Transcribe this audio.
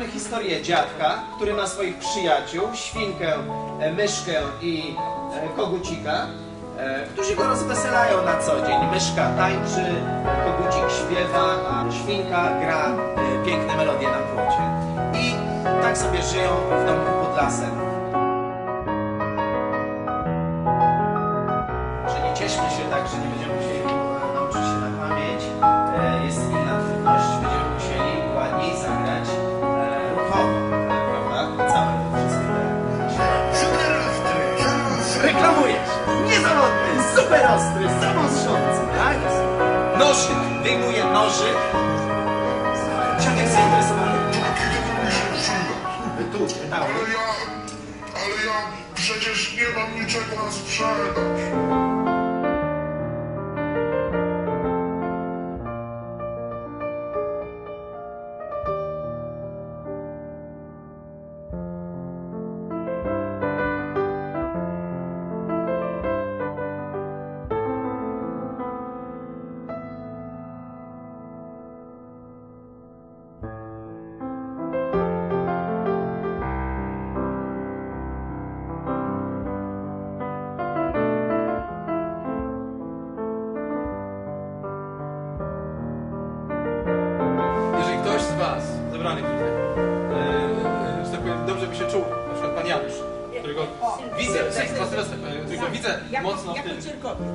Przedstawiamy historię dziadka, który ma swoich przyjaciół, świnkę, e, myszkę i e, kogucika, e, którzy go rozweselają na co dzień. Myszka tańczy, kogucik śpiewa, a świnka gra piękne melodie na płocie. I tak sobie żyją w domku pod lasem. że nie cieszmy się tak, że nie będziemy musieli nauczyć się Reklamujesz! Niezawodny, super ostry, samozrządcy, tak? Nożyk, wyjmuję nożyk. Ciągiem zainteresowany. Tu, pytały. Ale ja, ale ja przecież nie mam niczego na sprzedać. Widzę, Sylwester, e, którego widzę jako, mocno w jako tym, cyrkowiec.